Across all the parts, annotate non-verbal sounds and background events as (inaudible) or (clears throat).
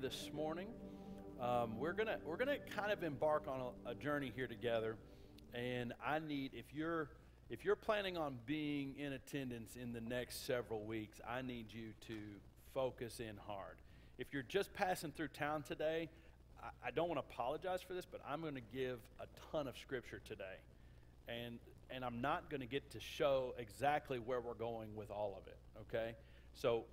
this morning. Um, we're gonna we're gonna kind of embark on a, a journey here together, and I need if you're if you're planning on being in attendance in the next several weeks, I need you to focus in hard. If you're just passing through town today, I, I don't want to apologize for this, but I'm going to give a ton of scripture today, and and I'm not going to get to show exactly where we're going with all of it. Okay, so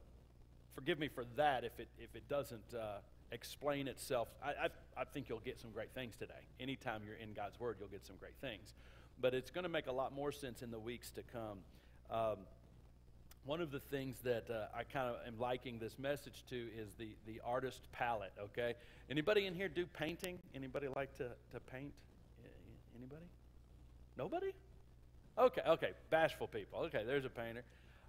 forgive me for that if it if it doesn't. Uh, explain itself. I, I, I, think you'll get some great things today. Anytime you're in God's Word, you'll get some great things. But it's going to make a lot more sense in the weeks to come. Um, one of the things that uh, I kind of am liking this message to is the, the artist palette, okay? Anybody in here do painting? Anybody like to, to paint? Anybody? Nobody? Okay, okay, bashful people. Okay, there's a painter.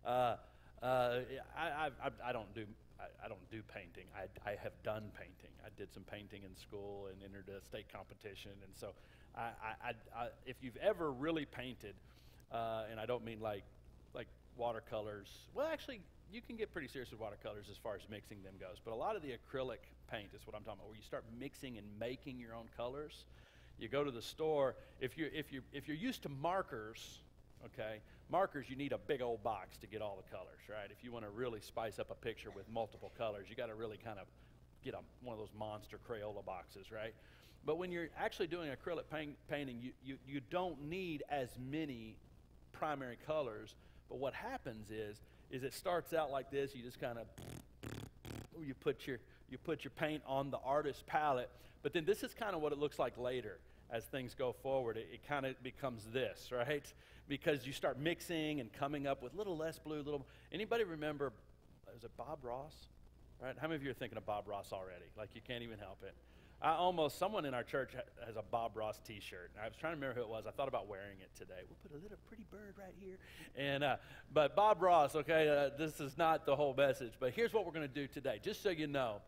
Uh, uh, I, I, I don't do I, I, don't do painting. I, I have done painting. I did some painting in school and entered a state competition. And so, I, I, I if you've ever really painted, uh, and I don't mean like like watercolors. Well, actually, you can get pretty serious with watercolors as far as mixing them goes. But a lot of the acrylic paint is what I'm talking about, where you start mixing and making your own colors. You go to the store. If you if you if you're used to markers, okay, markers, you need a big old box to get all the colors, right? If you want to really spice up a picture with multiple colors, you got to really kind of get a, one of those monster Crayola boxes, right? But when you're actually doing acrylic paint, painting, you, you, you don't need as many primary colors. But what happens is, is it starts out like this. You just kind of, you put your, you put your paint on the artist palette. But then this is kind of what it looks like later as things go forward. It, it kind of becomes this, (laughs) right? because you start mixing and coming up with little less blue, little. Anybody remember? Was it Bob Ross? Right? How many of you are thinking of Bob Ross already? Like you can't even help it. I almost someone in our church has a Bob Ross T-shirt. I was trying to remember who it was. I thought about wearing it today. We'll put a little pretty bird right here, and uh, but Bob Ross. Okay, uh, this is not the whole message, but here's what we're going to do today, just so you know.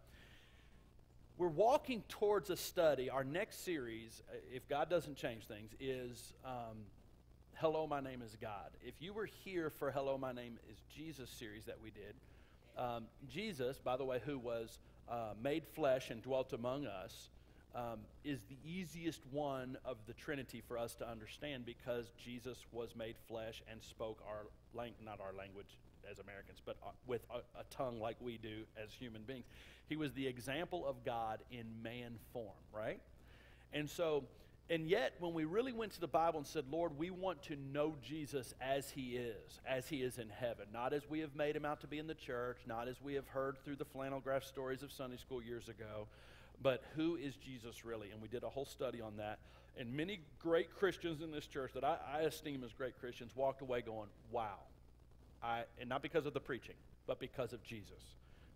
We're walking towards a study. Our next series, uh, if God doesn't change things, is um, Hello, My Name is God. If you were here for Hello, My Name is Jesus series that we did, um, Jesus, by the way, who was uh, made flesh and dwelt among us, um, is the easiest one of the Trinity for us to understand because Jesus was made flesh and spoke our lang- not our language as Americans, but uh, with a, a tongue like we do as human beings. He was the example of God in man form, right? And so and yet, when we really went to the Bible and said, Lord, we want to know Jesus as he is, as he is in heaven, not as we have made him out to be in the church, not as we have heard through the flannel graph stories of Sunday school years ago, but who is Jesus really? And we did a whole study on that. And many great Christians in this church that I, I esteem as great Christians walked away going, wow. I, and not because of the preaching, but because of Jesus.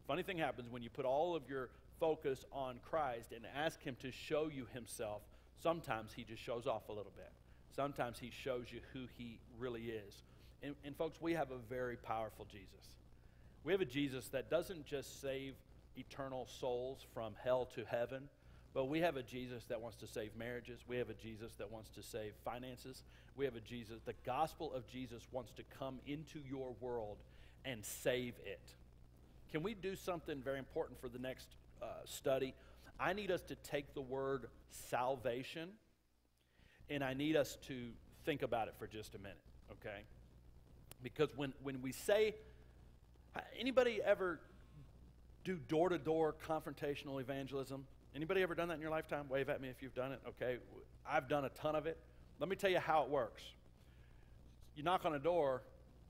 Funny thing happens when you put all of your focus on Christ and ask him to show you himself Sometimes he just shows off a little bit. Sometimes he shows you who he really is. And, and, folks, we have a very powerful Jesus. We have a Jesus that doesn't just save eternal souls from hell to heaven, but we have a Jesus that wants to save marriages. We have a Jesus that wants to save finances. We have a Jesus, the gospel of Jesus wants to come into your world and save it. Can we do something very important for the next uh, study? I need us to take the word salvation and I need us to think about it for just a minute, okay? Because when, when we say, anybody ever do door to door confrontational evangelism? Anybody ever done that in your lifetime? Wave at me if you've done it, okay? I've done a ton of it. Let me tell you how it works. You knock on a door,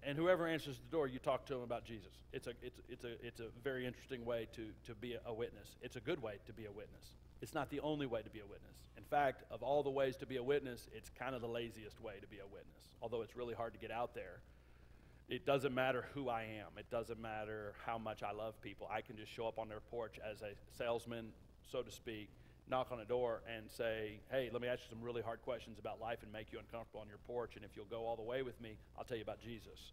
and whoever answers the door, you talk to them about Jesus. It's a, it's, it's a, it's a very interesting way to, to be a witness. It's a good way to be a witness. It's not the only way to be a witness. In fact, of all the ways to be a witness, it's kind of the laziest way to be a witness. Although it's really hard to get out there. It doesn't matter who I am. It doesn't matter how much I love people. I can just show up on their porch as a salesman, so to speak, knock on a door and say, hey, let me ask you some really hard questions about life and make you uncomfortable on your porch. And if you'll go all the way with me, I'll tell you about Jesus.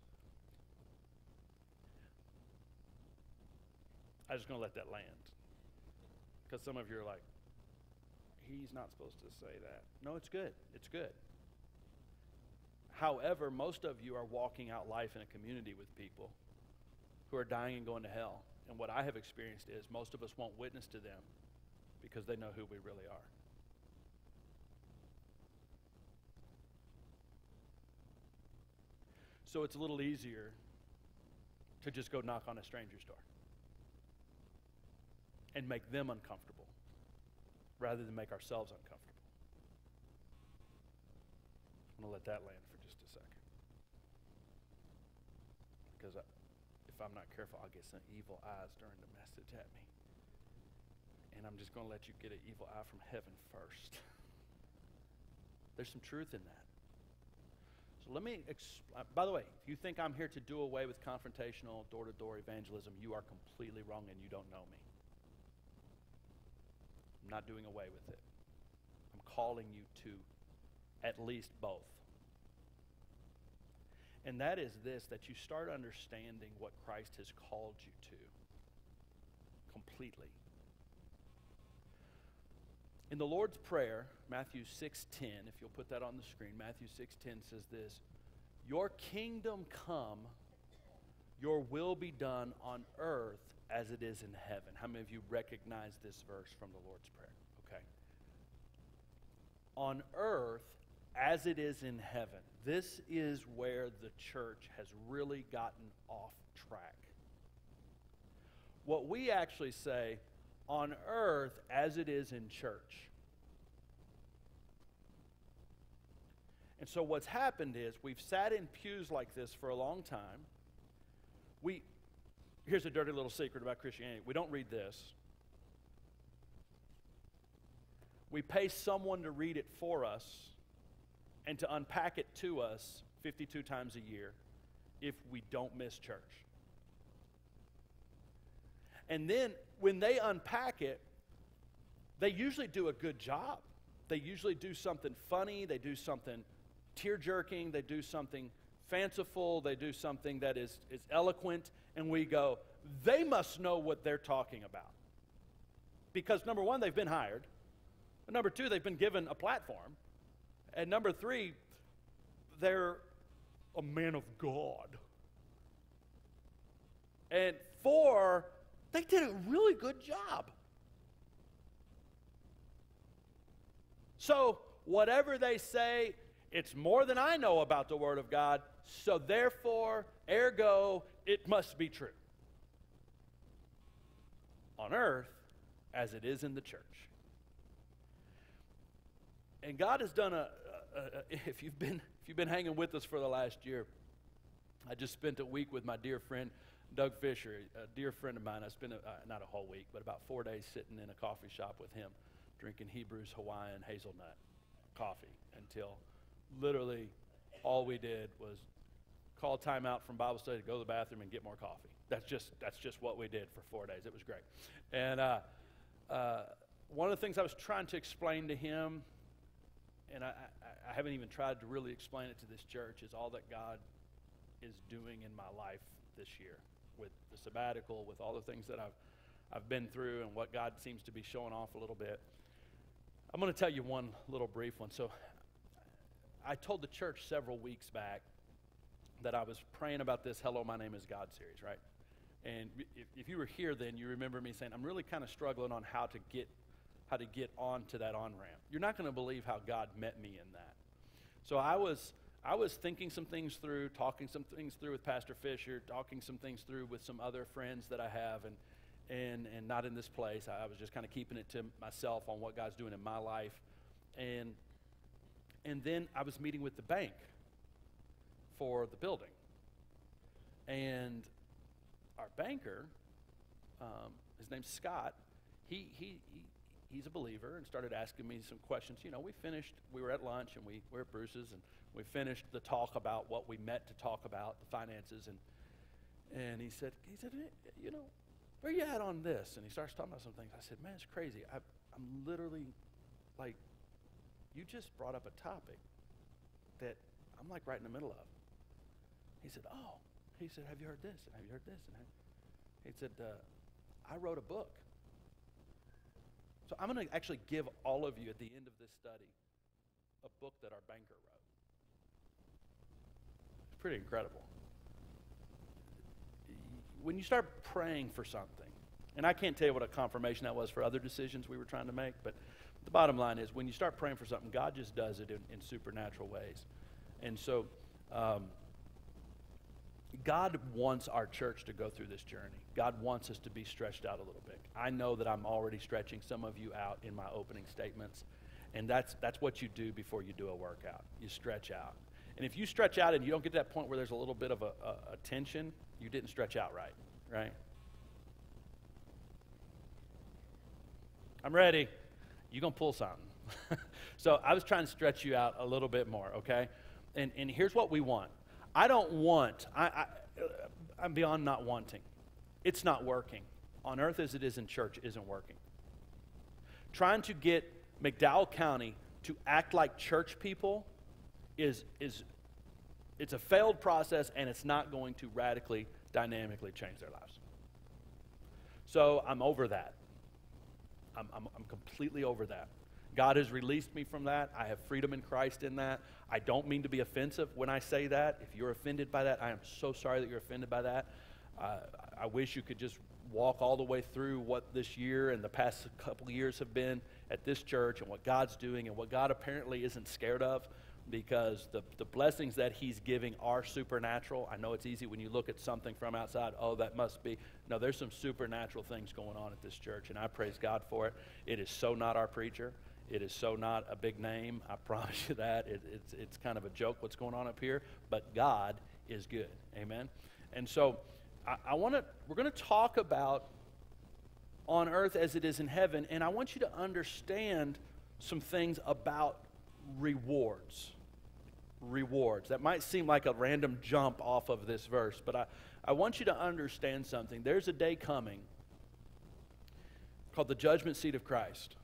I'm just going to let that land. Because some of you are like, he's not supposed to say that. No, it's good. It's good. However, most of you are walking out life in a community with people who are dying and going to hell. And what I have experienced is most of us won't witness to them because they know who we really are. So it's a little easier to just go knock on a stranger's door and make them uncomfortable rather than make ourselves uncomfortable. I'm going to let that land for just a second. Because I, if I'm not careful, I'll get some evil eyes during the message at me. And I'm just going to let you get an evil eye from heaven first. (laughs) There's some truth in that. So let me, exp- uh, by the way, if you think I'm here to do away with confrontational door to door evangelism, you are completely wrong and you don't know me. I'm not doing away with it. I'm calling you to at least both. And that is this that you start understanding what Christ has called you to completely. In the Lord's Prayer, Matthew 6:10, if you'll put that on the screen, Matthew 6:10 says this, "Your kingdom come, your will be done on earth as it is in heaven." How many of you recognize this verse from the Lord's Prayer? Okay. On earth as it is in heaven. This is where the church has really gotten off track. What we actually say, on earth as it is in church. And so what's happened is we've sat in pews like this for a long time. We here's a dirty little secret about Christianity. We don't read this. We pay someone to read it for us and to unpack it to us 52 times a year if we don't miss church. And then when they unpack it, they usually do a good job. They usually do something funny, they do something tear jerking, they do something fanciful, they do something that is, is eloquent, and we go, they must know what they're talking about. Because number one, they've been hired. And number two, they've been given a platform. And number three, they're a man of God. And four, they did a really good job. So, whatever they say, it's more than I know about the Word of God, so therefore, ergo, it must be true. On earth, as it is in the church. And God has done a, a, a, if you've been if you've been hanging with us for the last year, I just spent a week with my dear friend Doug Fisher, a dear friend of mine. I spent a, uh, not a whole week, but about four days sitting in a coffee shop with him, drinking Hebrews Hawaiian hazelnut coffee until literally all we did was call time out from Bible study to go to the bathroom and get more coffee. That's just that's just what we did for four days. It was great, and uh, uh, one of the things I was trying to explain to him, and I, I, I haven't even tried to really explain it to this church, is all that God is doing in my life this year with the sabbatical, with all the things that I've I've been through, and what God seems to be showing off a little bit. I'm going to tell you one little brief one. So, I told the church several weeks back that I was praying about this Hello, My Name is God series, right? And if, if you were here then, you remember me saying, I'm really kind of struggling on how to get how to get on to that on ramp. You're not going to believe how God met me in that. So I was I was thinking some things through, talking some things through with Pastor Fisher, talking some things through with some other friends that I have, and and and not in this place. I, was just kind of keeping it to myself on what God's doing in my life, and and then I was meeting with the bank for the building, and our banker, um, his name's Scott. He he. he He's a believer and started asking me some questions. You know, we finished, we were at lunch and we were at Bruce's and we finished the talk about what we met to talk about, the finances, and and he said, he said, you know, where you at on this? And he starts talking about some things. I said, man, it's crazy. I, I'm literally like, you just brought up a topic that I'm like right in the middle of. He said, oh. He said, have you heard this? And have you heard this? And he said, uh, I wrote a book. So I'm going to actually give all of you at the end of this study a book that our banker wrote. Pretty incredible. when you start praying for something, and I can't tell you what a confirmation that was for other decisions we were trying to make, but the bottom line is when you start praying for something, God just does it in, in supernatural ways. And so, um, God wants our church to go through this journey. God wants us to be stretched out a little bit. I know that I'm already stretching some of you out in my opening statements, and that's, that's what you do before you do a workout. You stretch out. And if you stretch out and you don't get to that point where there's a little bit of a, a, a tension, you didn't stretch out right, right? I'm ready. You're going to pull something. (laughs) so I was trying to stretch you out a little bit more, okay? And, and here's what we want I don't want, I, I, uh, I'm beyond not wanting. It's not working. On earth as it is in church isn't working. Trying to get McDowell County to act like church people is, is it's a failed process and it's not going to radically, dynamically change their lives. So I'm over that. I'm, I'm, I'm completely over that. God has released me from that. I have freedom in Christ in that. I don't mean to be offensive when I say that. If you're offended by that, I am so sorry that you're offended by that. Uh, I wish you could just walk all the way through what this year and the past couple years have been at this church and what God's doing and what God apparently isn't scared of because the, the blessings that he's giving are supernatural. I know it's easy when you look at something from outside, oh, that must be. No, there's some supernatural things going on at this church, and I praise God for it. It is so not our preacher. It is so not a big name. I (laughs) promise you that. It, it's, it's kind of a joke what's going on up here, but God is good. Amen? And so I, I want to, we're going to talk about on earth as it is in heaven, and I want you to understand some things about rewards rewards. That might seem like a random jump off of this verse, but I, I want you to understand something. There's a day coming called the judgment seat of Christ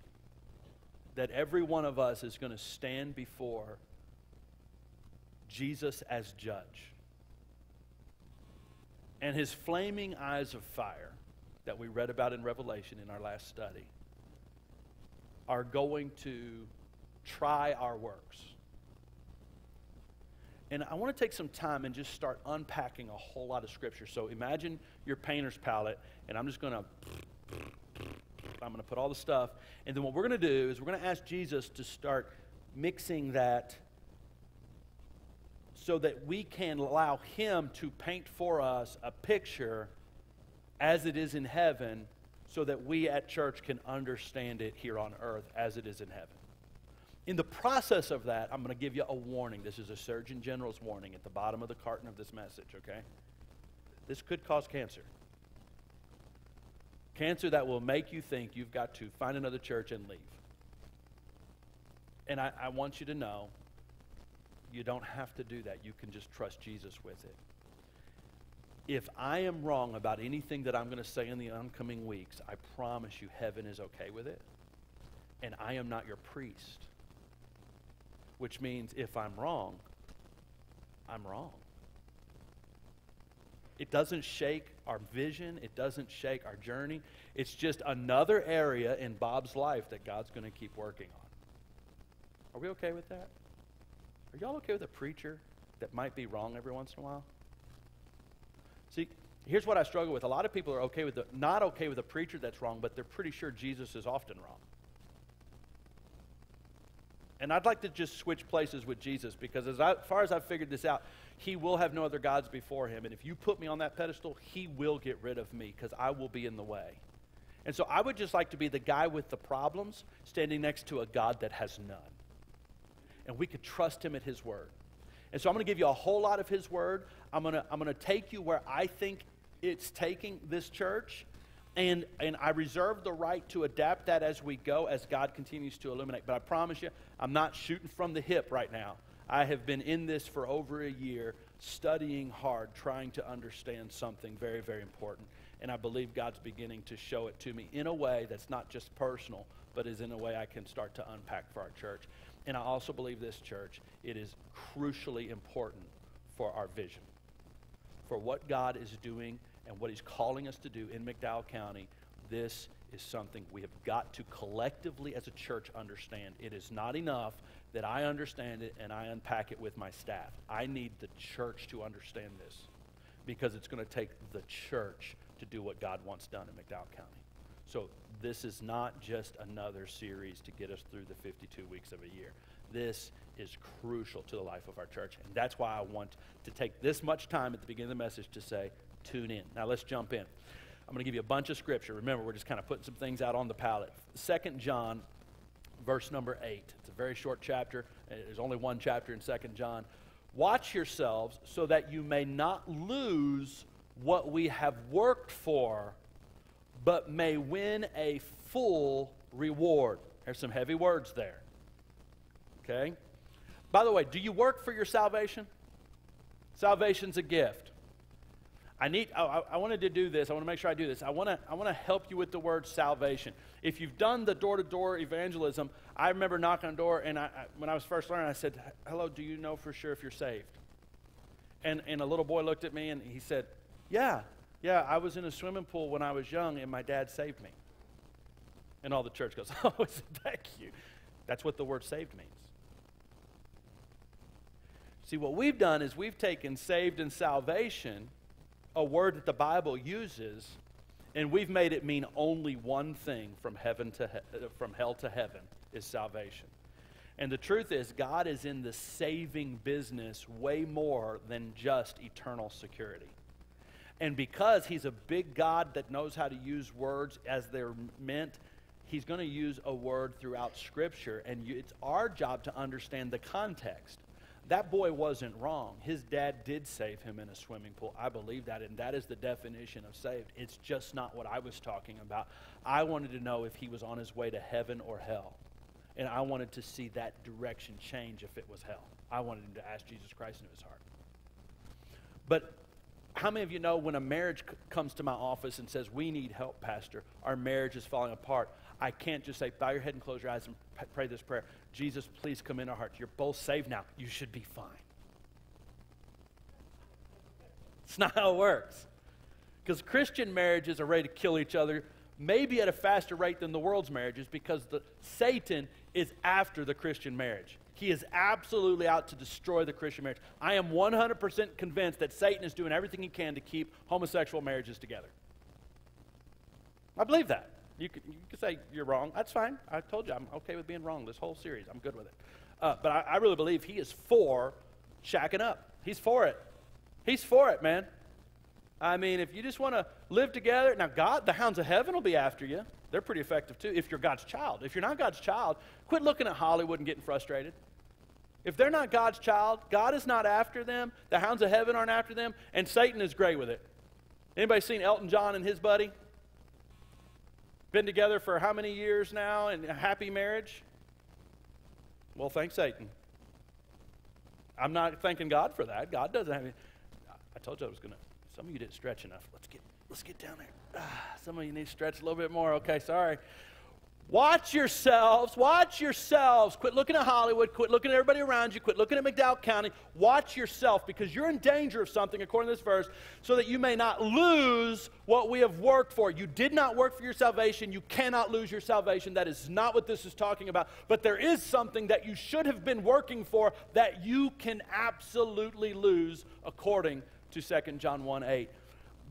that every one of us is going to stand before Jesus as judge. And his flaming eyes of fire that we read about in Revelation in our last study are going to try our works and I want to take some time and just start unpacking a whole lot of scripture. So imagine your painter's palette, and I'm just going to. I'm going to put all the stuff. And then what we're going to do is we're going to ask Jesus to start mixing that so that we can allow Him to paint for us a picture as it is in heaven so that we at church can understand it here on earth as it is in heaven. In the process of that, I'm going to give you a warning. This is a Surgeon General's warning at the bottom of the carton of this message, okay? This could cause cancer. Cancer that will make you think you've got to find another church and leave. And I, I want you to know you don't have to do that. You can just trust Jesus with it. If I am wrong about anything that I'm going to say in the oncoming weeks, I promise you heaven is okay with it. And I am not your priest which means if I'm wrong, I'm wrong. It doesn't shake our vision, it doesn't shake our journey. It's just another area in Bob's life that God's going to keep working on. Are we okay with that? Are y'all okay with a preacher that might be wrong every once in a while? See, here's what I struggle with. A lot of people are okay with the, not okay with a preacher that's wrong, but they're pretty sure Jesus is often wrong. And I'd like to just switch places with Jesus because, as, I, far as I've figured this out, he will have no other gods before him. And if you put me on that pedestal, he will get rid of me because I will be in the way. And so I would just like to be the guy with the problems standing next to a God that has none. And we could trust him at his word. And so I'm going to give you a whole lot of his word. I'm going to, I'm going to take you where I think it's taking this church. And, and I reserve the right to adapt that as we go, as God continues to illuminate. But I promise you, I'm not shooting from the hip right now. I have been in this for over a year, studying hard, trying to understand something very, very important. And I believe God's beginning to show it to me in a way that's not just personal, but is in a way I can start to unpack for our church. And I also believe this church, it is crucially important for our vision, for what God is doing and what he's calling us to do in McDowell County, this is something we have got to collectively as a church understand. It is not enough that I understand it and I unpack it with my staff. I need the church to understand this. because it's going to take the church to do what God wants done in McDowell County. So this is not just another series to get us through the 52 weeks of a year. This is crucial to the life of our church. And that's why I want to take this much time at the beginning of the message to say, tune in. Now let's jump in. I'm going to give you a bunch of scripture. Remember, we're just kind of putting some things out on the palette. Second John, verse number 8. It's a very short chapter. Uh, there's only one chapter in Second John. Watch yourselves so that you may not lose what we have worked for, but may win a full reward. There's some heavy words there. Okay? By the way, do you work for your salvation? Salvation's a gift. I need I, I, wanted to do this. I want to make sure I do this. I want to I want to help you with the word salvation. If you've done the door-to-door evangelism, I remember knocking on the door and I, I, when I was first learning, I said, "Hello, do you know for sure if you're saved?" And and a little boy looked at me and he said, "Yeah, yeah, I was in a swimming pool when I was young and my dad saved me." And all the church goes, (laughs) "Oh, isn't that cute?" That's what the word saved means. See, what we've done is we've taken saved and salvation a word that the Bible uses, and we've made it mean only one thing from heaven to he- uh, from hell to heaven is salvation. And the truth is, God is in the saving business way more than just eternal security. And because He's a big God that knows how to use words as they're meant, He's going to use a word throughout Scripture. And you, it's our job to understand the context that boy wasn't wrong. His dad did save him in a swimming pool. I believe that, and that is the definition of saved. It's just not what I was talking about. I wanted to know if he was on his way to heaven or hell. And I wanted to see that direction change if it was hell. I wanted him to ask Jesus Christ into his heart. But how many of you know when a marriage c- comes to my office and says, We need help, Pastor, our marriage is falling apart? I can't just say, Bow your head and close your eyes and p- pray this prayer. Jesus, please come in our hearts. You're both saved now. You should be fine. It's not how it works. Because Christian marriages are ready to kill each other, maybe at a faster rate than the world's marriages, because the, Satan is after the Christian marriage. He is absolutely out to destroy the Christian marriage. I am 100% convinced that Satan is doing everything he can to keep homosexual marriages together. I believe that. You can, you can say you're wrong. That's fine. I told you I'm okay with being wrong this whole series. I'm good with it. Uh, but I, I really believe he is for shacking up. He's for it. He's for it, man. I mean, if you just want to live together, now God, the hounds of heaven will be after you. They're pretty effective too if you're God's child. If you're not God's child, quit looking at Hollywood and getting frustrated. If they're not God's child, God is not after them, the hounds of heaven aren't after them, and Satan is great with it. Anybody seen Elton John and his buddy? Been together for how many years now and a happy marriage? Well, thank Satan. I'm not thanking God for that. God doesn't have any. I told you I was going to. Some of you didn't stretch enough. Let's get, let's get down there. Ah, some of you need to stretch a little bit more. Okay, sorry. Watch yourselves. Watch yourselves. Quit looking at Hollywood. Quit looking at everybody around you. Quit looking at McDowell County. Watch yourself because you're in danger of something, according to this verse, so that you may not lose what we have worked for. You did not work for your salvation. You cannot lose your salvation. That is not what this is talking about. But there is something that you should have been working for that you can absolutely lose, according to 2 John 1 8.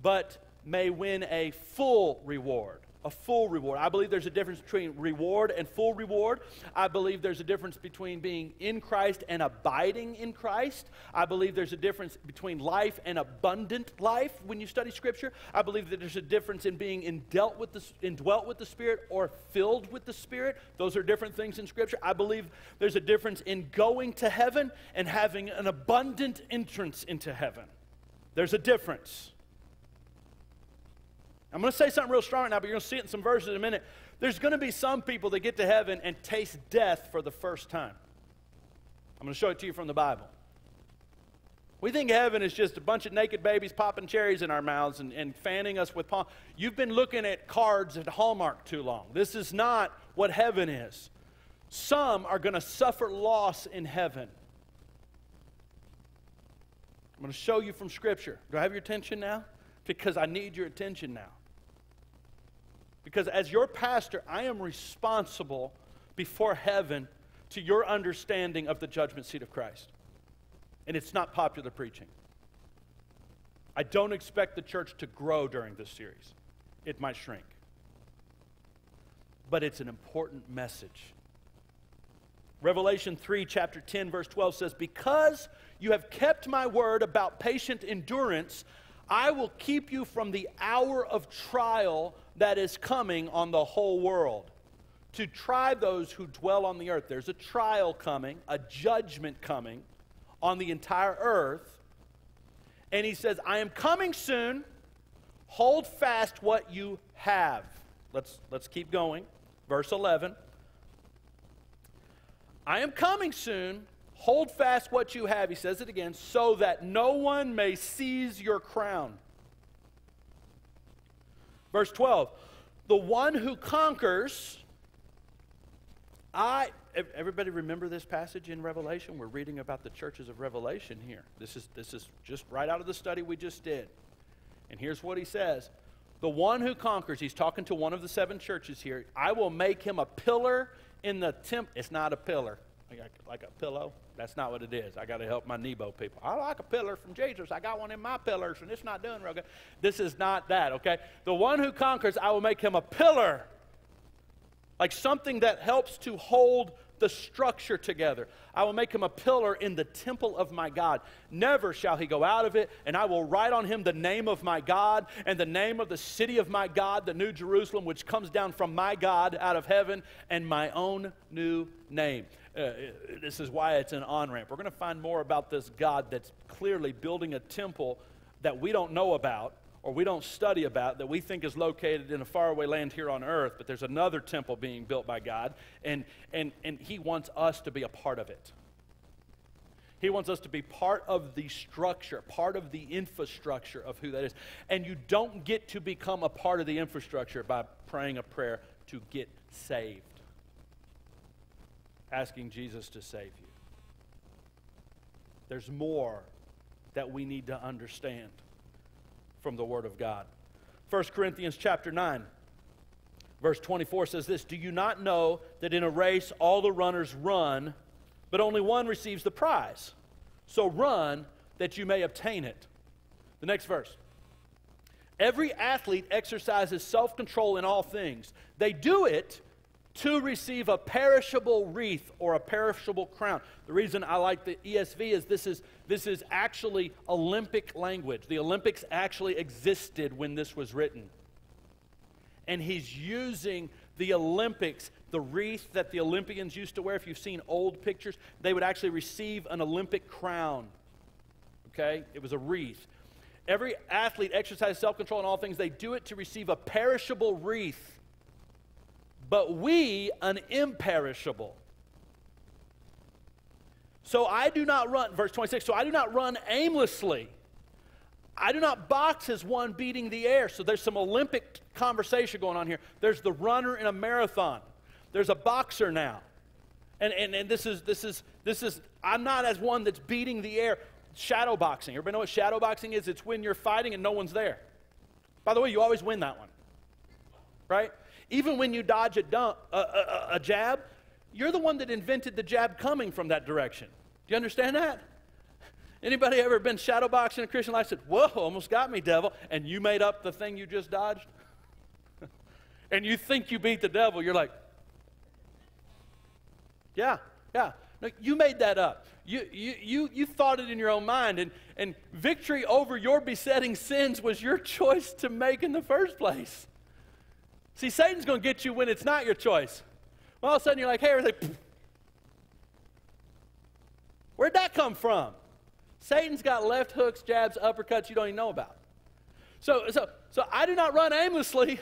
But may win a full reward a full reward. I believe there's a difference between reward and full reward. I believe there's a difference between being in Christ and abiding in Christ. I believe there's a difference between life and abundant life when you study Scripture. I believe that there's a difference in being indwelt with the, indwelt with the Spirit or filled with the Spirit. Those are different things in Scripture. I believe there's a difference in going to heaven and having an abundant entrance into heaven. There's a difference. I'm going to say something real strong now, but you're going to see it in some verses in a minute. There's going to be some people that get to heaven and taste death for the first time. I'm going to show it to you from the Bible. We think heaven is just a bunch of naked babies popping cherries in our mouths and, and fanning us with palm. You've been looking at cards at Hallmark too long. This is not what heaven is. Some are going to suffer loss in heaven. I'm going to show you from Scripture. Do I have your attention now? Because I need your attention now. Because as your pastor, I am responsible before heaven to your understanding of the judgment seat of Christ. And it's not popular preaching. I don't expect the church to grow during this series. It might shrink. But it's an important message. Revelation 3, chapter 10, verse 12 says, Because you have kept my word about patient endurance, I will keep you from the hour of trial that is coming on the whole world to try those who dwell on the earth. There's a trial coming, a judgment coming on the entire earth. And he says, I am coming soon. Hold fast what you have. Let's, let's keep going. Verse 11. I am coming soon. Hold fast what you have, he says it again, so that no one may seize your crown. Verse 12 The one who conquers, I. Everybody remember this passage in Revelation? We're reading about the churches of Revelation here. This is, this is just right out of the study we just did. And here's what he says The one who conquers, he's talking to one of the seven churches here, I will make him a pillar in the temple. It's not a pillar, like a pillow. That's not what it is. I got to help my Nebo people. I like a pillar from Jesus. I got one in my pillars, and it's not doing real good. This is not that, okay? The one who conquers, I will make him a pillar, like something that helps to hold the structure together. I will make him a pillar in the temple of my God. Never shall he go out of it, and I will write on him the name of my God and the name of the city of my God, the new Jerusalem, which comes down from my God out of heaven, and my own new name. Uh, this is why it's an on ramp. We're going to find more about this God that's clearly building a temple that we don't know about or we don't study about that we think is located in a faraway land here on earth, but there's another temple being built by God, and, and, and He wants us to be a part of it. He wants us to be part of the structure, part of the infrastructure of who that is. And you don't get to become a part of the infrastructure by praying a prayer to get saved asking Jesus to save you. There's more that we need to understand from the Word of God. 1 Corinthians chapter 9, verse 24 says this Do you not know that in a race all the runners run, but only one receives the prize? So run that you may obtain it. The next verse. Every athlete exercises self control in all things. They do it to receive a perishable wreath or a perishable crown. The reason I like the ESV is this is this is actually Olympic language. The Olympics actually existed when this was written. And he's using the Olympics, the wreath that the Olympians used to wear. If you've seen old pictures, they would actually receive an Olympic crown. Okay? It was a wreath. Every athlete exercises self control in all things. They do it to receive a perishable wreath but we an imperishable. So I do not run, verse 26, so I do not run aimlessly. I do not box as one beating the air. So there's some Olympic conversation going on here. There's the runner in a marathon. There's a boxer now. And, and, and this is this is this is I'm not as one that's beating the air. Shadow boxing. Everybody know what shadow boxing is? It's when you're fighting and no one's there. By the way, you always win that one. Right? Even when you dodge a, dump, a, a, a jab, you're the one that invented the jab coming from that direction. Do you understand that? Anybody ever been shadowboxing in a Christian life said, Whoa, almost got me, devil, and you made up the thing you just dodged? (laughs) and you think you beat the devil, you're like, Yeah, yeah. No, you made that up. You, you, you, you thought it in your own mind, and, and victory over your besetting sins was your (laughs) choice to make in the first place. See, Satan's going to get you when it's not your choice. Well, all of a sudden you're like, hey, everything. Where'd that come from? Satan's got left hooks, jabs, uppercuts you don't even know about. So, so, so I do not run aimlessly.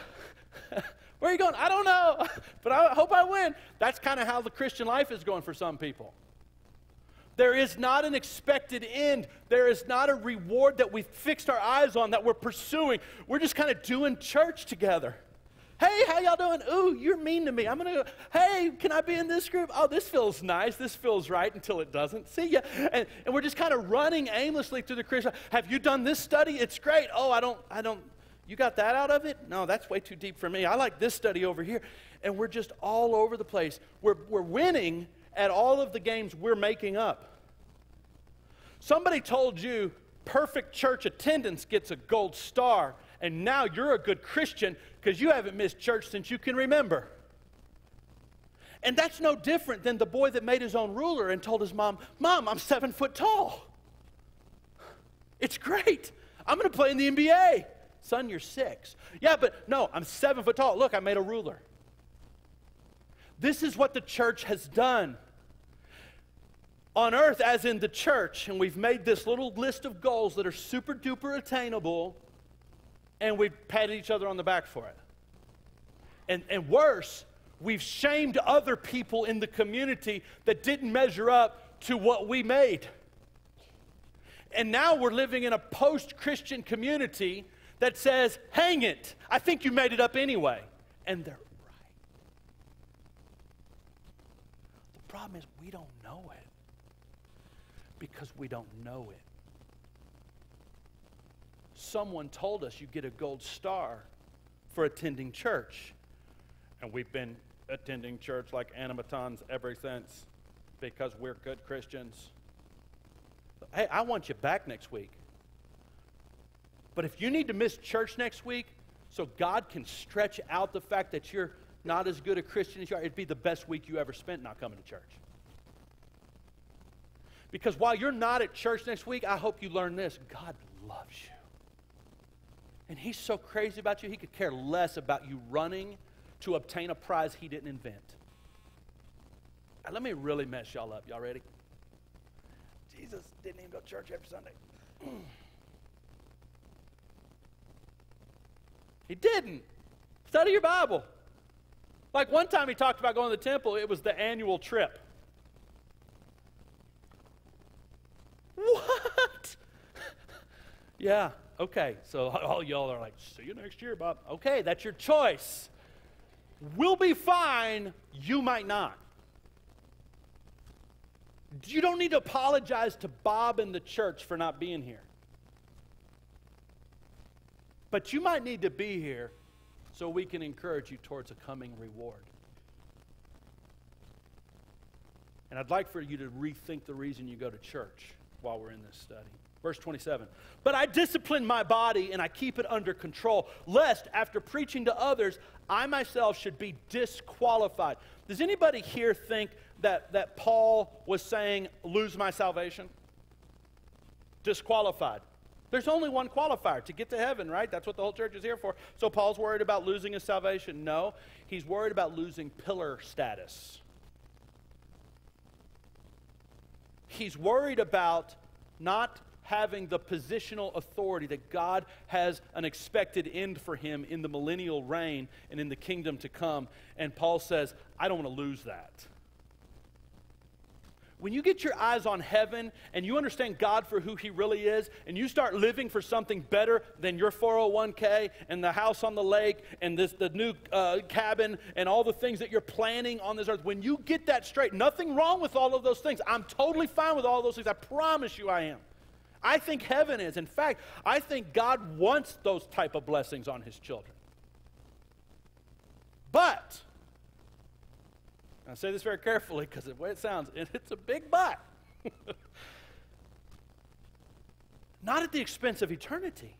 (laughs) Where are you going? I don't know, (laughs) but I hope I win. That's kind of how the Christian life is going for some people. There is not an expected end. There is not a reward that we've fixed our eyes on that we're pursuing. We're just kind of doing church together. Hey, how y'all doing? Ooh, you're mean to me. I'm going to go, hey, can I be in this group? Oh, this feels nice. This feels right until it doesn't. See ya. And, and we're just kind of running aimlessly through the Christian. Have you done this study? It's great. Oh, I don't, I don't, you got that out of it? No, that's way too deep for me. I like this study over here. And we're just all over the place. We're, we're winning at all of the games we're making up. Somebody told you perfect church attendance gets a gold star, and now you're a good Christian because you haven't missed church since you can remember. And that's no different than the boy that made his own ruler and told his mom, Mom, I'm seven foot tall. It's great. I'm going to play in the NBA. Son, you're six. Yeah, but no, I'm seven foot tall. Look, I made a ruler. This is what the church has done on earth, as in the church, and we've made this little list of goals that are super duper attainable, and we've patted each other on the back for it. And, and worse, we've shamed other people in the community that didn't measure up to what we made. And now we're living in a post Christian community that says, hang it, I think you made it up anyway. And they're right. The problem is we don't know it because we don't know it. Someone told us you get a gold star for attending church. And we've been attending church like animatons ever since because we're good Christians. Hey, I want you back next week. But if you need to miss church next week so God can stretch out the fact that you're not as good a Christian as you are, it'd be the best week you ever spent not coming to church. Because while you're not at church next week, I hope you learn this God loves you. And He's so crazy about you, He could care less about you running to obtain a prize He didn't invent. Now, let me really mess y'all up. Y'all ready? Jesus didn't even go to church every Sunday. (clears throat) he didn't. Study your Bible. Like one time he talked about going to the temple, it was the annual trip. (laughs) What? (laughs) yeah, okay. So (laughs) all y'all are like, see you next year, Bob. Okay, that's your choice. We'll be fine. You might not. You don't need to apologize to Bob and the church for not being here. But you might need to be here so we can encourage you towards a coming reward. And I'd like for you to rethink the reason you go to church while we're in this study. Verse 27 But I discipline my body and I keep it under control, lest after preaching to others, I myself should be disqualified. Does anybody here think that, that Paul was saying, lose my salvation? Disqualified. There's only one qualifier to get to heaven, right? That's what the whole church is here for. So Paul's worried about losing his salvation? No. He's worried about losing pillar status. He's worried about not having the positional authority that God has an expected end for him in the millennial reign and in the kingdom to come. And Paul says, I don't want to lose that. When you get your eyes on heaven and you understand God for who He really is, and you start living for something better than your 401k and the house on the lake and this, the new uh, cabin and all the things that you're planning on this earth, when you get that straight, nothing wrong with all of those things. I'm totally fine with all those things. I promise you I am. I think heaven is. In fact, I think God wants those type of blessings on his children. But, I say this very carefully because the way it sounds, (laughs) it's a big but. (laughs) Not at the expense of eternity.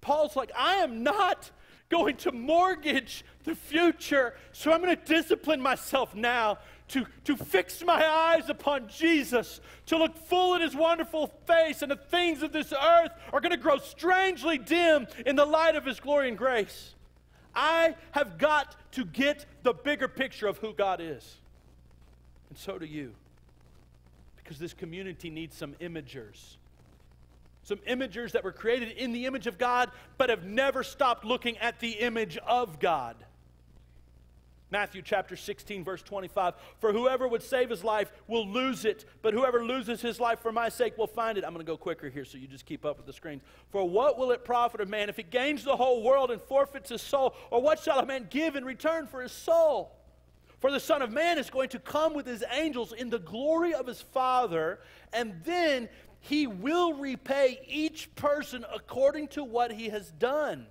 Paul's like, I am not going to mortgage the future, so I'm going to discipline myself now to, to fix my eyes upon Jesus, to look full in his wonderful face, and the things of this earth are going to grow strangely dim in the light of his glory and grace. I have got to get the bigger picture of who God is. And so do you. Because this community needs some imagers. Some imagers that were created in the image of God, but have never stopped looking at the image of God. Matthew chapter 16, verse 25. For whoever would save his life will lose it, but whoever loses his life for my sake will find it. I'm going to go quicker here so you just keep up with the screens. For what will it profit a man if he gains the whole world and forfeits his soul? Or what shall a man give in return for his soul? For the Son of Man is going to come with his angels in the glory of his Father, and then he will repay each person according to what he has done.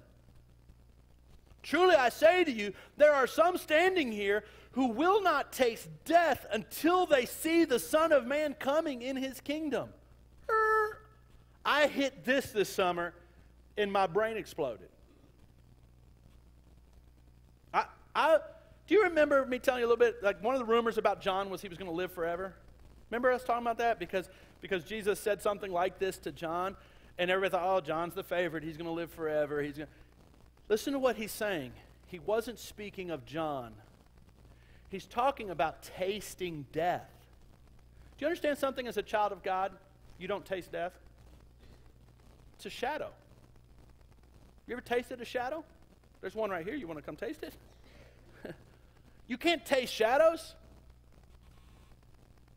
Truly I say to you, there are some standing here who will not taste death until they see the Son of Man coming in his kingdom. I hit this this summer and my brain exploded. I, I, do you remember me telling you a little bit? Like one of the rumors about John was he was going to live forever. Remember us talking about that? Because, because Jesus said something like this to John, and everybody thought, oh, John's the favorite. He's going to live forever. He's going Listen to what he's saying. He wasn't speaking of John, he's talking about tasting death. Do you understand something as a child of God? You don't taste death? It's a shadow. You ever tasted a shadow? There's one right here. You want to come taste it? (laughs) you can't taste shadows.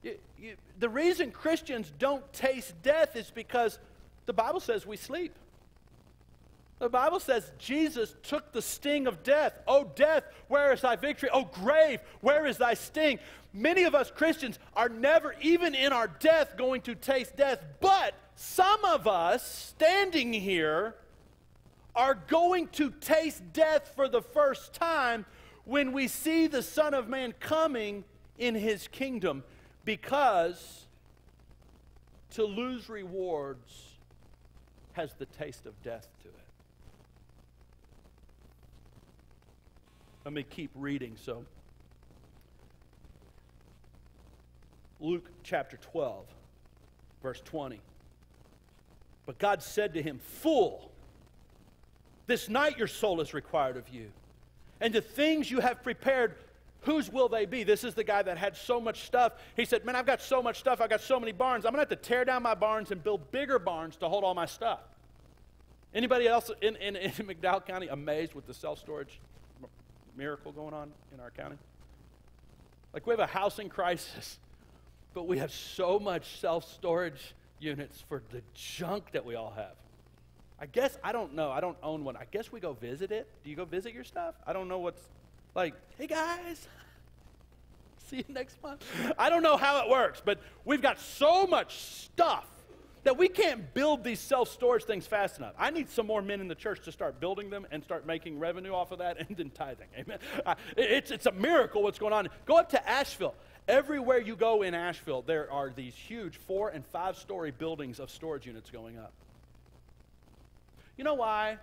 You, you, the reason Christians don't taste death is because the Bible says we sleep. The Bible says Jesus took the sting of death. Oh, death, where is thy victory? Oh, grave, where is thy sting? Many of us Christians are never, even in our death, going to taste death. But some of us standing here are going to taste death for the first time when we see the Son of Man coming in his kingdom because to lose rewards has the taste of death to it. Let me keep reading. So, Luke chapter 12, verse 20. But God said to him, Fool, this night your soul is required of you. And the things you have prepared, whose will they be? This is the guy that had so much stuff. He said, Man, I've got so much stuff. I've got so many barns. I'm going to have to tear down my barns and build bigger barns to hold all my stuff. Anybody else in, in, in (laughs) McDowell County amazed with the self storage miracle going on in our county? Like, we have a housing crisis, but we have so much self storage units for the junk that we all have. I guess, I don't know. I don't own one. I guess we go visit it. Do you go visit your stuff? I don't know what's like, hey guys, (laughs) see you next month. I don't know how it works, but we've got so much stuff that we can't build these self storage things fast enough. I need some more men in the church to start building them and start making revenue off of that and then tithing. (laughs) Amen. It's, it's a miracle what's going on. Go up to Asheville. Everywhere you go in Asheville, there are these huge four and five story buildings of storage units going up. You know why?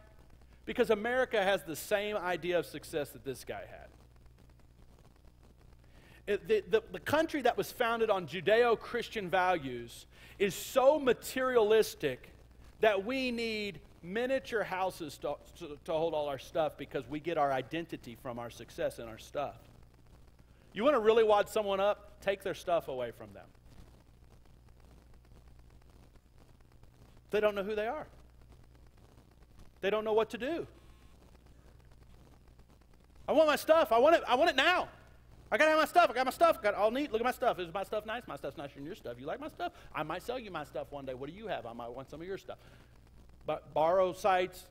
Because America has the same idea of success that this guy had. It, the, the, the country that was founded on Judeo Christian values is so materialistic that we need miniature houses to, to, to, hold all our stuff because we get our identity from our success and our stuff. You want to really wad someone up? Take their stuff away from them. They don't know who they are. They don't know what to do. I want my stuff. I want it. I want it now. I have my stuff. I got my stuff. I got all neat. Look at my stuff. Is my stuff nice? My stuff's nicer than your stuff. You like my stuff? I might sell you my stuff one day. What do you have? I might want some of your stuff. But borrow sites,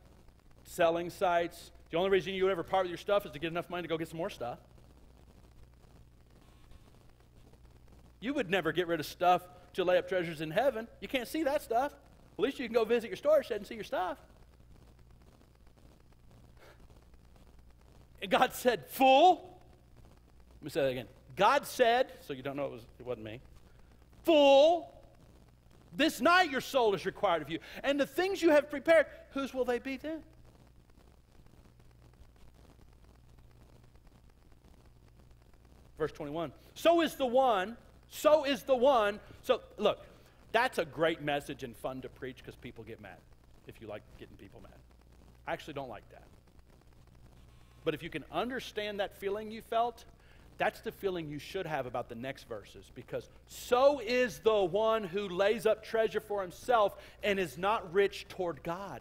selling sites. The only reason you would ever part with your stuff is to get enough money to go get some more stuff. You would never get rid of stuff to lay up treasures in heaven. You can't see that stuff. At least you can go visit your storage shed and see your stuff. And God said, Fool. Let me say that again. God said, so you don't know it, was, it wasn't me, Fool. This night your soul is required of you. And the things you have prepared, whose will they be then? Verse 21. So is the one, so is the one. So look, that's a great message and fun to preach because people get mad if you like getting people mad. I actually don't like that. But if you can understand that feeling you felt, that's the feeling you should have about the next verses because so is the one who lays up treasure for himself and is not rich toward God.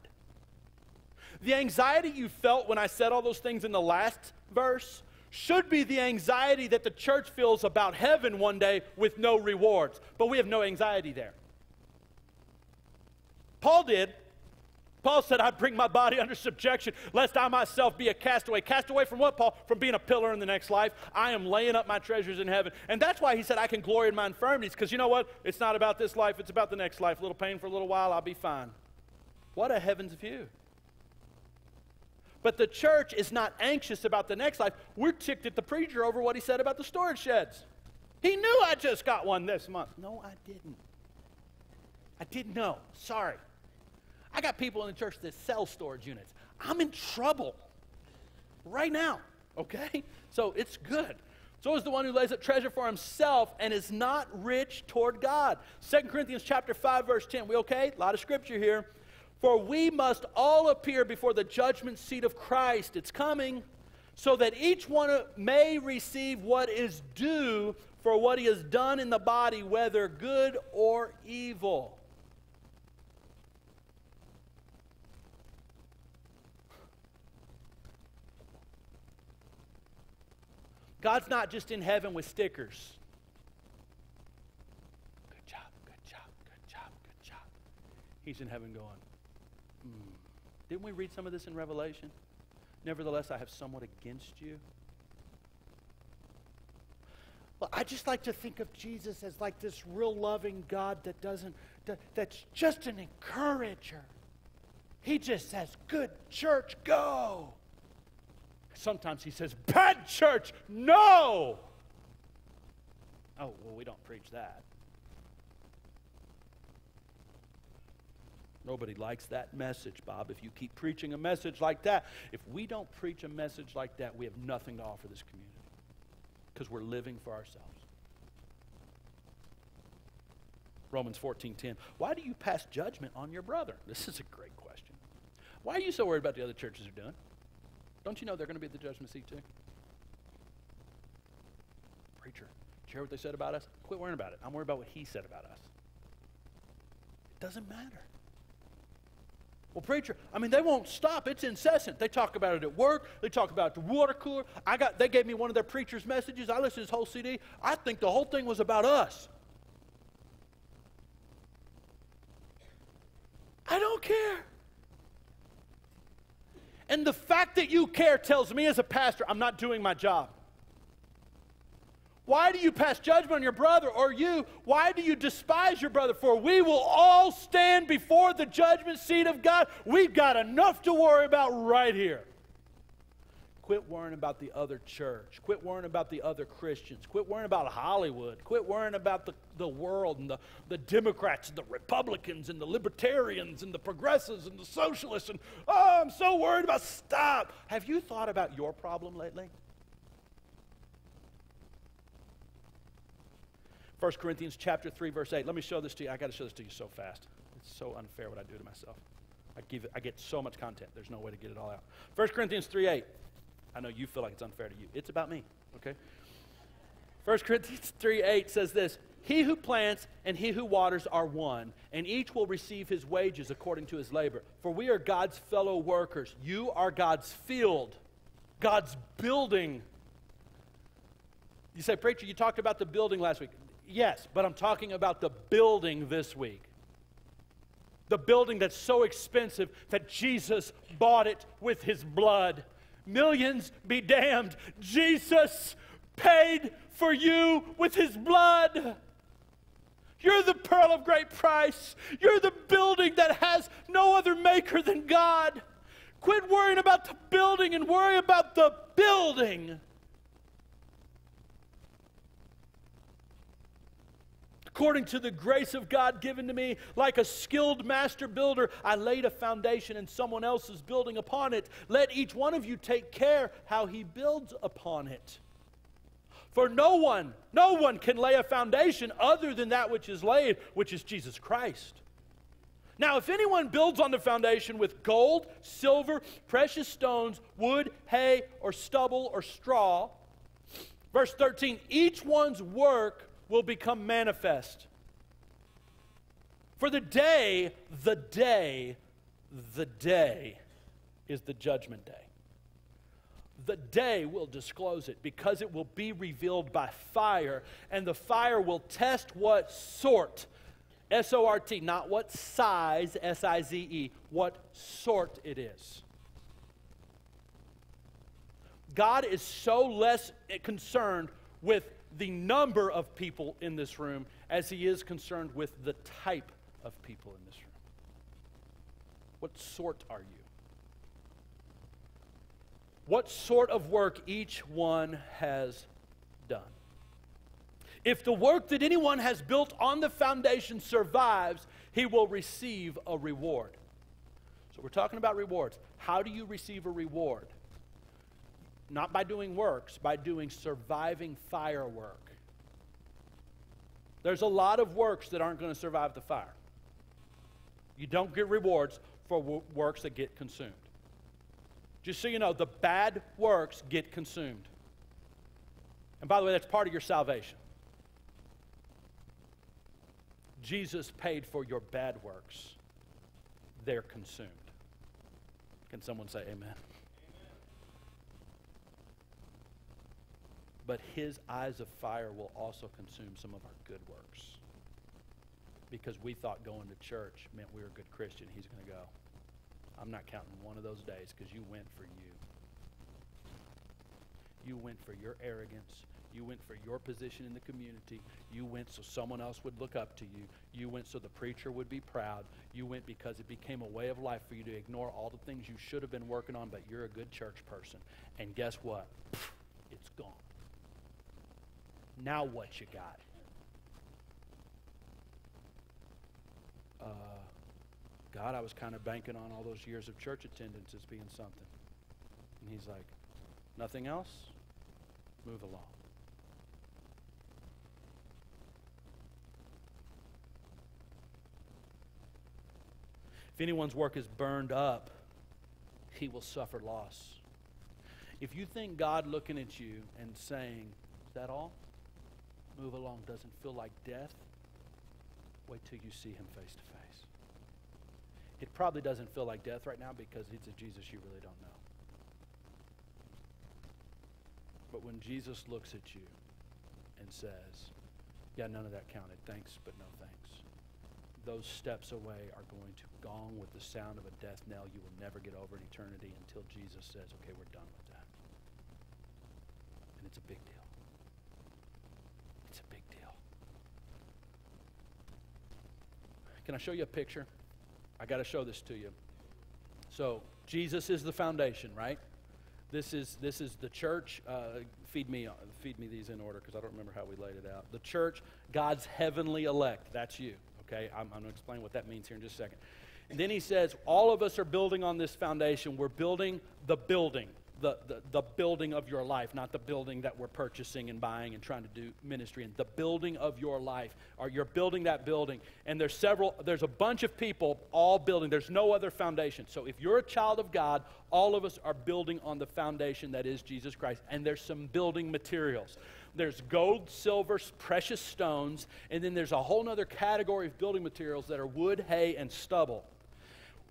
The anxiety you felt when I said all those things in the last verse should be the anxiety that the church feels about heaven one day with no rewards. But we have no anxiety there. Paul did. Paul said, I bring my body under subjection, lest I myself be a castaway. Castaway from what, Paul? From being a pillar in the next life. I am laying up my treasures in heaven. And that's why he said, I can glory in my infirmities, because you know what? It's not about this life, it's about the next life. A little pain for a little while, I'll be fine. What a heaven's view. But the church is not anxious about the next life. We're ticked at the preacher over what he said about the storage sheds. He knew I just got one this month. No, I didn't. I didn't know. Sorry. I got people in the church that sell storage units. I'm in trouble right now, okay? So it's good. So is the one who lays up treasure for himself and is not rich toward God. 2 Corinthians chapter 5 verse 10. We okay? A lot of scripture here. For we must all appear before the judgment seat of Christ. It's coming so that each one may receive what is due for what he has done in the body, whether good or evil. God's not just in heaven with stickers. Good job, good job, good job, good job. He's in heaven going, hmm. Didn't we read some of this in Revelation? Nevertheless, I have somewhat against you. Well, I just like to think of Jesus as like this real loving God that doesn't, that, that's just an encourager. He just says, Good church, go. Sometimes he says, Bad church, no. Oh, well, we don't preach that. Nobody likes that message, Bob. If you keep preaching a message like that, if we don't preach a message like that, we have nothing to offer this community because we're living for ourselves. Romans 14:10. Why do you pass judgment on your brother? This is a great question. Why are you so worried about the other churches are doing? Don't you know they're going to be at the judgment seat too? Preacher, did you hear what they said about us? Quit worrying about it. I'm worried about what he said about us. It doesn't matter. Well, preacher, I mean, they won't stop. It's incessant. They talk about it at work. They talk about the water cooler. I got. They gave me one of their preacher's messages. I listened to his whole CD. I think the whole thing was about us. I don't care. And the fact that you care tells me as a pastor, I'm not doing my job. Why do you pass judgment on your brother or you? Why do you despise your brother? For we will all stand before the judgment seat of God. We've got enough to worry about right here. Quit worrying about the other church. Quit worrying about the other Christians. Quit worrying about Hollywood. Quit worrying about the, the world and the, the Democrats and the Republicans and the Libertarians and the Progressives and the Socialists. And, oh, I'm so worried about. Stop. Have you thought about your problem lately? 1 Corinthians chapter 3, verse 8. Let me show this to you. I got to show this to you so fast. It's so unfair what I do to myself. I, give I get so much content. There's no way to get it all out. 1 Corinthians 3, 8. I know you feel like it's unfair to you. It's about me, okay? 1 Corinthians 3 8 says this He who plants and he who waters are one, and each will receive his wages according to his labor. For we are God's fellow workers. You are God's field, God's building. You say, Preacher, you talked about the building last week. Yes, but I'm talking about the building this week. The building that's so expensive that Jesus bought it with his blood millions be damned. Jesus paid for you with his blood. You're the pearl of great price. You're the building that has no other maker than God. Quit worrying about the building and worry about the building. According to the grace of God given to me, like a skilled master builder, I laid a foundation and someone else is building upon it. Let each one of you take care how he builds upon it. For no one, no one can lay a foundation other than that which is laid, which is Jesus Christ. Now, if anyone builds on the foundation with gold, silver, precious stones, wood, hay, or stubble, or straw, verse 13, each one's work will become manifest. For the day, the day, the day is the judgment day. The day will disclose it because it will be revealed by fire, and the fire will test what sort, S O R T, not what size, S I Z E, what sort it is. God is so less concerned with the number of people in this room as he is concerned with the type of people in this room. What sort are you? what sort of work each one has done. If the work that anyone has built on the foundation survives, he will receive a reward. So we're talking about rewards. How do you receive a reward? Not by doing works, by doing surviving firework. There's a lot of works that aren't going to survive the fire. You don't get rewards for works that get consumed. Just so you know, the bad works get consumed. And by the way, that's part of your salvation. Jesus paid for your bad works, they're consumed. Can someone say amen? But his eyes of fire will also consume some of our good works. Because we thought going to church meant we were a good Christian. He's going to go. I'm not counting one of those days because you went for you. You went for your arrogance. You went for your position in the community. You went so someone else would look up to you. You went so the preacher would be proud. You went because it became a way of life for you to ignore all the things you should have been working on, but you're a good church person. And guess what? It's gone. Now what you got? Uh, God, I was kind of banking on all those years of church attendance as being something. And he's like, nothing else? Move along. If anyone's work is burned up, he will suffer loss. If you think God looking at you and saying, Is that all? Move along doesn't feel like death, wait till you see him face to face. It probably doesn't feel like death right now because it's a Jesus you really don't know. But when Jesus looks at you and says, Yeah, none of that counted. Thanks, but no thanks. Those steps away are going to gong with the sound of a death knell you will never get over in eternity until Jesus says, Okay, we're done with that. And it's a big deal. It's a big deal. Can I show you a picture? I got to show this to you. So, Jesus is the foundation, right? This is this is the church. Uh, feed me feed me these in order because I don't remember how we laid it out. The church, God's heavenly elect. That's you. Okay, I'm, I'm going to explain what that means here in just a second. And then he says, all of us are building on this foundation. We're building the building the, the, building of your life, not the building that we're purchasing and buying and trying to do ministry in. The building of your life. Or you're building that building. And there's several, there's a bunch of people all building. There's no other foundation. So if you're a child of God, all of us are building on the foundation that is Jesus Christ. And there's some building materials. There's gold, silver, precious stones, and then there's a whole other category of building materials that are wood, hay, and stubble.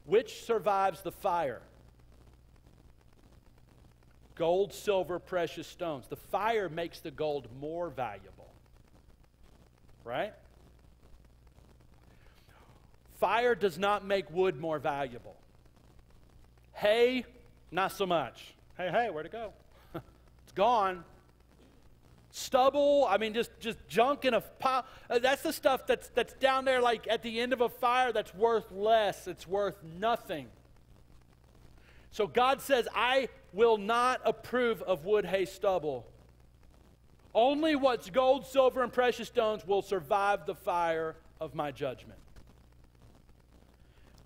Which survives the fire? Gold, silver, precious stones. The fire makes the gold more valuable. Right? Fire does not make wood more valuable. Hay, not so much. Hey, hey, where'd it go? (laughs) it's gone. Stubble, I mean, just, just junk in a pile. Uh, that's the stuff that's, that's down there, like at the end of a fire, that's worth less. It's worth nothing. So God says, I will not approve of wood, hay, stubble. Only what's gold, silver, and precious stones will survive the fire of my judgment.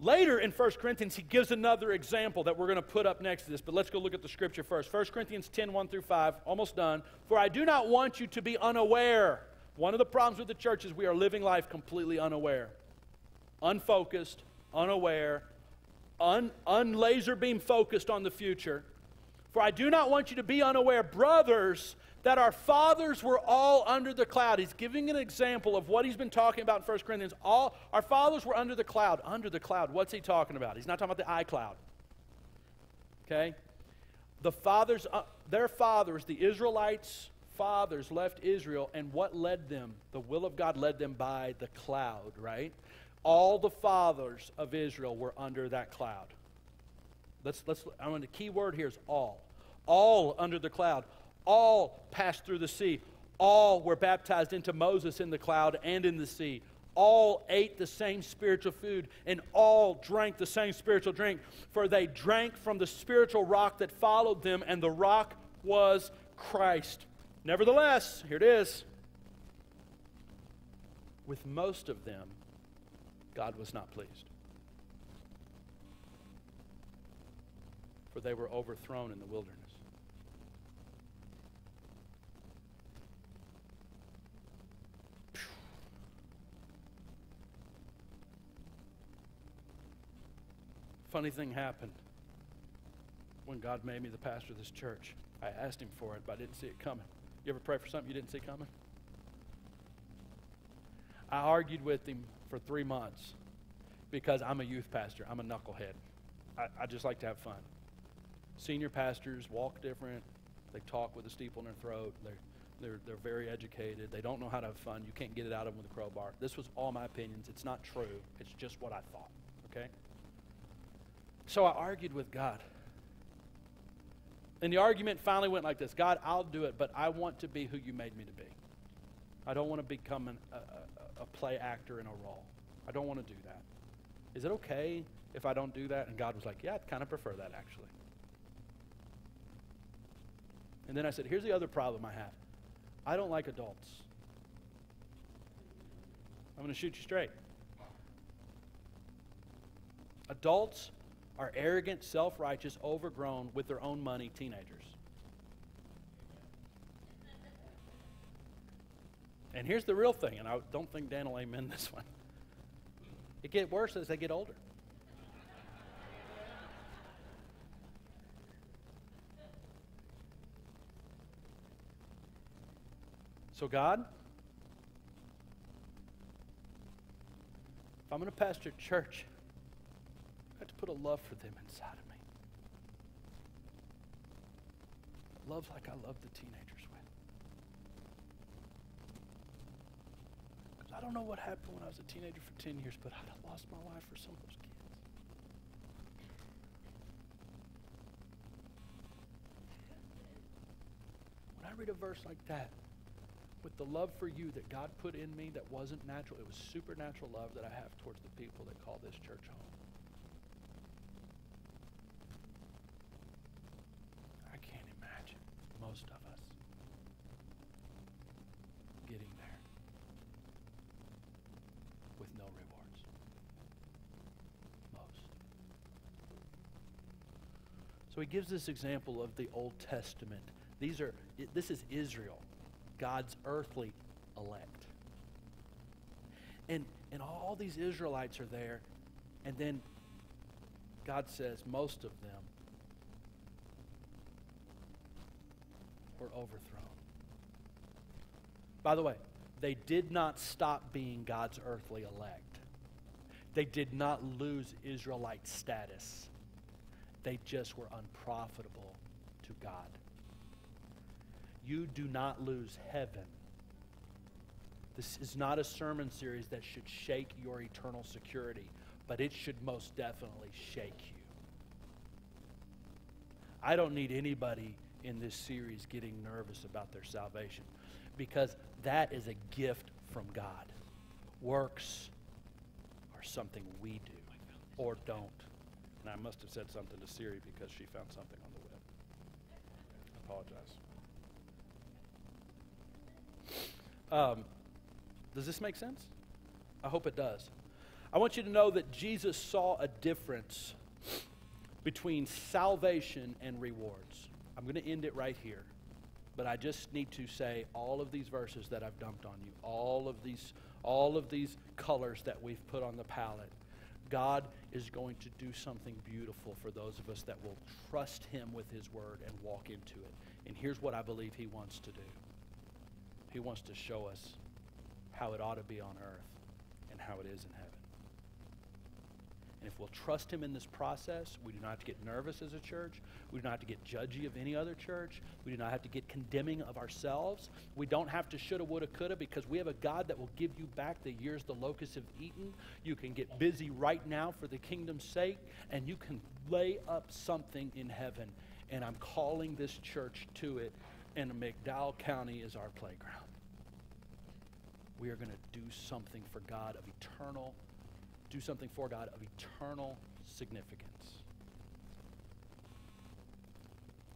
Later in 1 Corinthians, he gives another example that we're going to put up next to this, but let's go look at the scripture first. 1 Corinthians 10 1 through 5, almost done. For I do not want you to be unaware. One of the problems with the church is we are living life completely unaware, unfocused, unaware, un, unlaser beam focused on the future. For I do not want you to be unaware, brothers, that our fathers were all under the cloud. He's giving an example of what he's been talking about in 1 Corinthians. All our fathers were under the cloud. Under the cloud. What's he talking about? He's not talking about the iCloud. Okay? The fathers, uh, their fathers, the Israelites' fathers left Israel, and what led them? The will of God led them by the cloud, right? All the fathers of Israel were under that cloud. Let's, let's, I want the key word here is all. All under the cloud. All passed through the sea. All were baptized into Moses in the cloud and in the sea. all ate the same spiritual food and all drank the same spiritual drink, for they drank from the spiritual rock that followed them, and the rock was Christ. Nevertheless, here it is. With most of them, God was not pleased. For they were overthrown in the wilderness. Funny thing happened when God made me the pastor of this church. I asked him for it, but I didn't see it coming. You ever pray for something you didn't see coming? I argued with him for three months because I'm a youth pastor. I'm a knucklehead. I, I just like to have fun. Senior pastors walk different. They talk with a steeple in their throat. They're, they're, they're very educated. They don't know how to have fun. You can't get it out of them with a crowbar. This was all my opinions. It's not true. It's just what I thought. Okay? So I argued with God. And the argument finally went like this God, I'll do it, but I want to be who you made me to be. I don't want to become an, a, a, a play actor in a role. I don't want to do that. Is it okay if I don't do that? And God was like, Yeah, I'd kind of prefer that actually. And then I said, Here's the other problem I have I don't like adults. I'm going to shoot you straight. Adults are arrogant, self righteous, overgrown, with their own money teenagers. And here's the real thing, and I don't think Dan will amen this one. It gets worse as they get older. So, God, if I'm going to pastor church, I have to put a love for them inside of me. Love like I love the teenagers with. Because I don't know what happened when I was a teenager for 10 years, but I'd have lost my life for some of those kids. When I read a verse like that, with the love for you that God put in me that wasn't natural, it was supernatural love that I have towards the people that call this church home. I can't imagine most of us getting there with no rewards. Most. So he gives this example of the Old Testament. These are this is Israel, God's earthly elect. And and all these Israelites are there, and then God says most of them were overthrown. By the way, they did not stop being God's earthly elect. They did not lose Israelite status. They just were unprofitable to God. You do not lose heaven. This is not a sermon series that should shake your eternal security, but it should most definitely shake you. I don't need anybody in this series getting nervous about their salvation because that is a gift from God. Works are something we do or don't. And I must have said something to Siri because she found something on the web. I apologize. Um, does this make sense? I hope it does. I want you to know that Jesus saw a difference between salvation and rewards. I'm going to end it right here. But I just need to say all of these verses that I've dumped on you, all of these, all of these colors that we've put on the palette. God is going to do something beautiful for those of us that will trust Him with His Word and walk into it. And here's what I believe He wants to do He wants to show us how it ought to be on earth and how it is in heaven. And if we'll trust Him in this process, we do not have to get nervous as a church. We do not have to get judgy of any other church. We do not have to get condemning of ourselves. We don't have to shoulda, woulda, coulda because we have a God that will give you back the years the locusts have eaten. You can get busy right now for the kingdom's sake, and you can lay up something in heaven. And I'm calling this church to it, and McDowell County is our playground. We are going to do something for God of eternal, do something for God of eternal significance.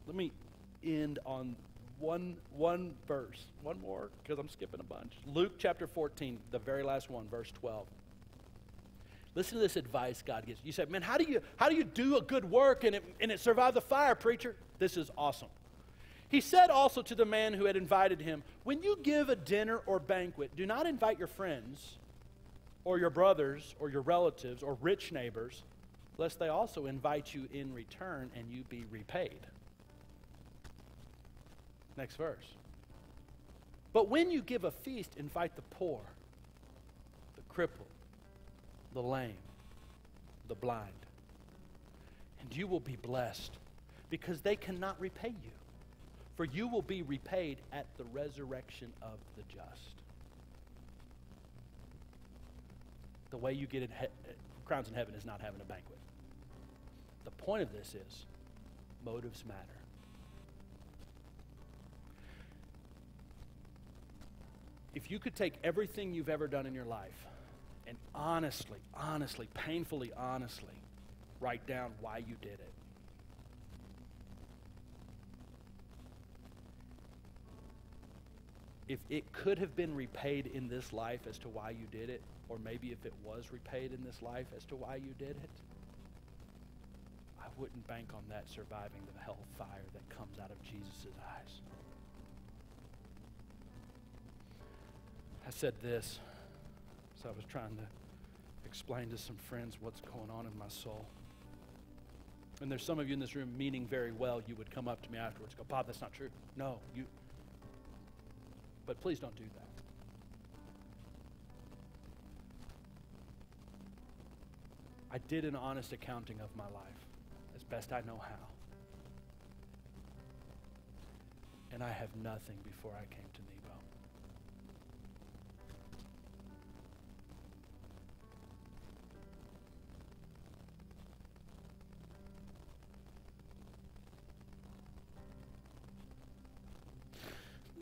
Let me end on one, one verse, one more, because I'm skipping a bunch. Luke chapter 14, the very last one, verse 12. Listen to this advice God gives. You said, man, how do you, how do, you do a good work and it, and it survive the fire, preacher? This is awesome. He said also to the man who had invited him, When you give a dinner or banquet, do not invite your friends or your brothers or your relatives or rich neighbors, lest they also invite you in return and you be repaid. Next verse. But when you give a feast, invite the poor, the crippled, the lame, the blind, and you will be blessed because they cannot repay you. For you will be repaid at the resurrection of the just. The way you get in he- uh, crowns in heaven is not having a banquet. The point of this is motives matter. If you could take everything you've ever done in your life and honestly, honestly, painfully honestly write down why you did it, if it could have been repaid in this life as to why you did it, or maybe if it was repaid in this life as to why you did it, I wouldn't bank on that surviving the hell fire that comes out of Jesus' eyes. I said this as I was trying to explain to some friends what's going on in my soul. And there's some of you in this room meaning very well, you would come up to me afterwards go, Bob, that's not true. No, you, but please don't do that. I did an honest accounting of my life as best I know how. And I have nothing before I came to Nebo.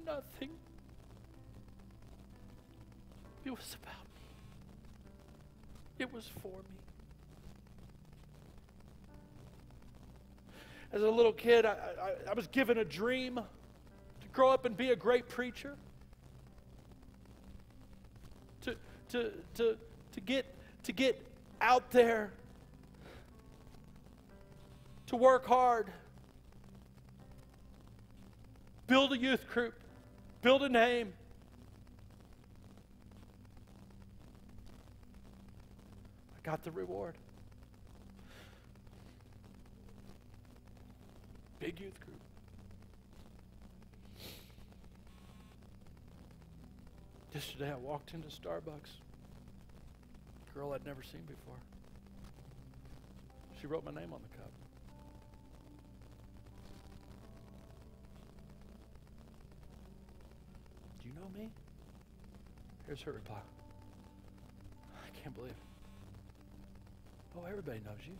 Nothing. It was about me. It was for me. As a little kid, I, I, I was given a dream to grow up and be a great preacher. To, to, to, to, get, to get out there, to work hard, build a youth group, build a name. Got the reward. Big youth group. Yesterday I walked into Starbucks. Girl I'd never seen before. She wrote my name on the cup. Do you know me? Here's her reply. I can't believe it. Oh, everybody knows you.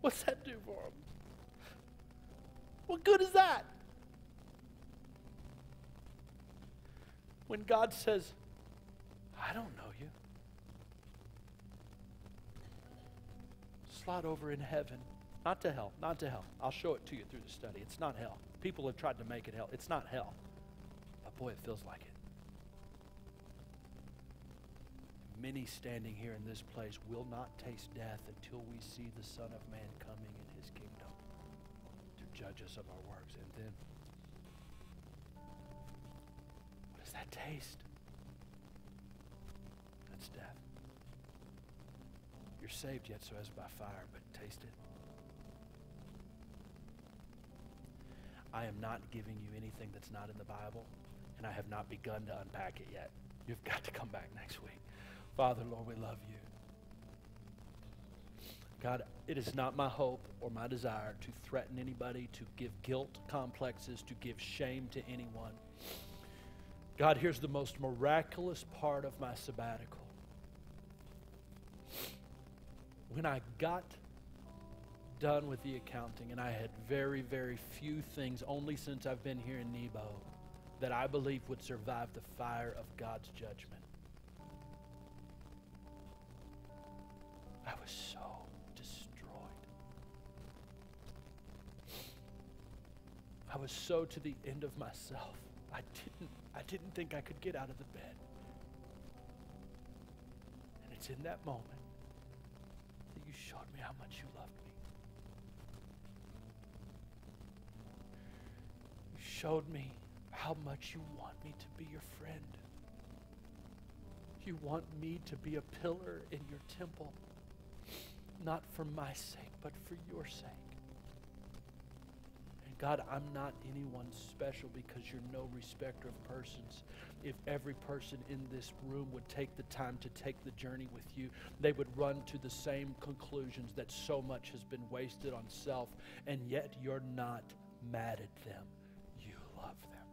What's that do for them? What good is that? When God says, I don't know you, slide over in heaven. Not to hell, not to hell. I'll show it to you through the study. It's not hell. People have tried to make it hell. It's not hell. But boy, it feels like it. Many standing here in this place will not taste death until we see the Son of Man coming in his kingdom to judge us of our works. And then, what does that taste? That's death. You're saved yet so as by fire, but taste it. I am not giving you anything that's not in the Bible, and I have not begun to unpack it yet. You've got to come back next week. Father, Lord, we love you. God, it is not my hope or my desire to threaten anybody, to give guilt complexes, to give shame to anyone. God, here's the most miraculous part of my sabbatical. When I got done with the accounting, and I had very, very few things, only since I've been here in Nebo, that I believe would survive the fire of God's judgment. I was so destroyed. I was so to the end of myself. I didn't I didn't think I could get out of the bed. And it's in that moment that you showed me how much you loved me. You showed me how much you want me to be your friend. You want me to be a pillar in your temple, not for my sake, but for your sake. And God, I'm not anyone special because you're no respecter of persons. If every person in this room would take the time to take the journey with you, they would run to the same conclusions that so much has been wasted on self, and yet you're not mad at them. You love them.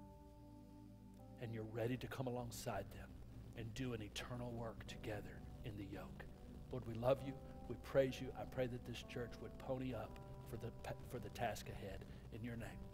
And you're ready to come alongside them and do an eternal work together in the yoke. Lord, we love you. We praise you. I pray that this church would pony up for the, for the task ahead. In your name.